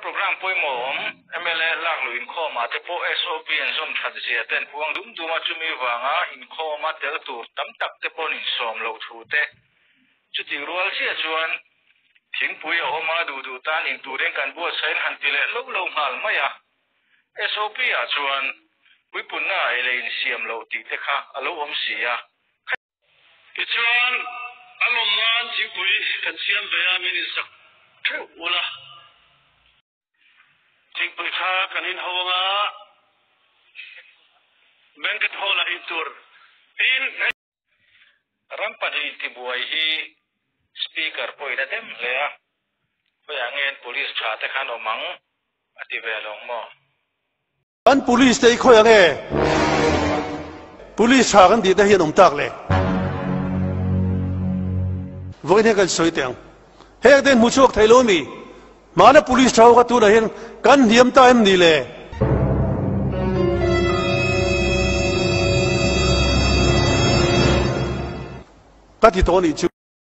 โปรแกรมพ่วมอมเอเมเลลักลุยข้อมาแต่พ่อ SOP เองส้มทัดเสียเต้นพวงดุ้มดุมาจุมีวางอ่ะหินข้อมาเติร์ตวตั้มตักแต่พ่อหนิส้มเลาทูเตะจุดที่รัวเสียชวนถึงปุยออกมาดูดูตานินตูเร่งกันบวชใช้หันติเล่ลูกเล่าหาลไม่อ่ะอ o p อ่ะชวนวิปุ่นหน้าเอเลนเซียมเลาตีเตะค่ะอารมณ์เสียไอชวนอารมณ์งานจิ้งปุยกันเสียมเบียมินิสก markaa kanin in hogaa benget hola intur in rampadi tibuai hi speaker poi da dem lea poi angen police cha ta khan o ati velong mo an police te khoi ang police cha gan di da hian om tak le voin he kan soi tang hek den mu chok thailo mana polis tahu kat tu dahin kan diam tak em dile. Tadi tahu ni cuma.